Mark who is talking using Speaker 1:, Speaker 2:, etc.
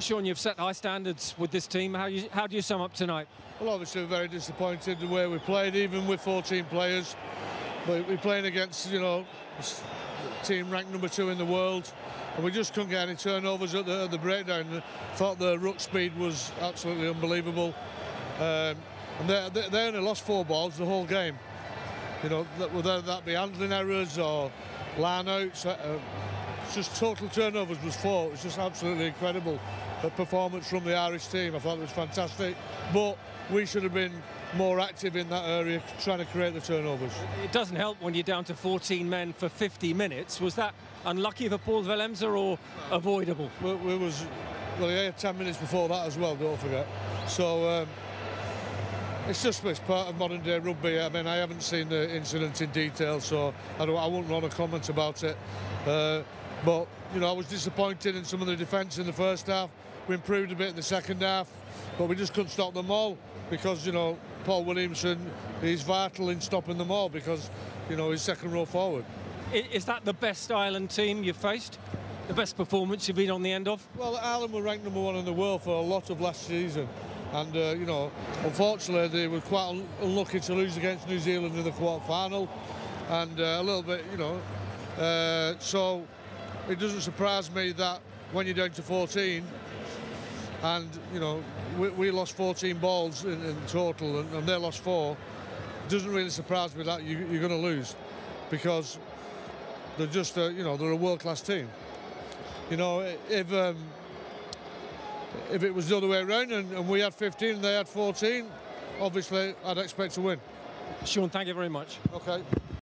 Speaker 1: Shaun, you've set high standards with this team. How, you, how do you sum up tonight?
Speaker 2: Well, obviously, we're very disappointed the way we played, even with 14 players. But we're playing against, you know, team ranked number two in the world, and we just couldn't get any turnovers at the, at the breakdown. Thought the ruck speed was absolutely unbelievable. Um, and they, they, only lost four balls the whole game. You know, whether that be handling errors or line outs, uh, just total turnovers was four. It was just absolutely incredible the performance from the Irish team. I thought it was fantastic, but we should have been more active in that area, trying to create the turnovers.
Speaker 1: It doesn't help when you're down to 14 men for 50 minutes. Was that unlucky for Paul Willemse or avoidable?
Speaker 2: Well, we was well, had 10 minutes before that as well. Don't forget. So. Um, it's just it's part of modern day rugby. I mean, I haven't seen the incident in detail, so I, don't, I wouldn't want to comment about it. Uh, but you know, I was disappointed in some of the defence in the first half. We improved a bit in the second half, but we just couldn't stop them all because you know Paul Willemse is vital in stopping them all because you know he's second row forward.
Speaker 1: Is that the best Ireland team you've faced? The best performance you've been on the end of?
Speaker 2: Well, Ireland were ranked number one in the world for a lot of last season. And, uh, you know, unfortunately, they were quite unlucky to lose against New Zealand in the quarter final. And uh, a little bit, you know, uh, so it doesn't surprise me that when you're down to 14, and, you know, we, we lost 14 balls in, in total and, and, they lost four, it doesn't really surprise me that you, are going to lose because they're just, a, you know, they're a world-class team. You know, if... Um, if it was the other way around and, and we had 15 and they had 14, obviously I'd expect to win.
Speaker 1: Shaun, thank you very much.
Speaker 2: Okay.